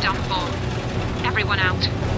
done for. Everyone out.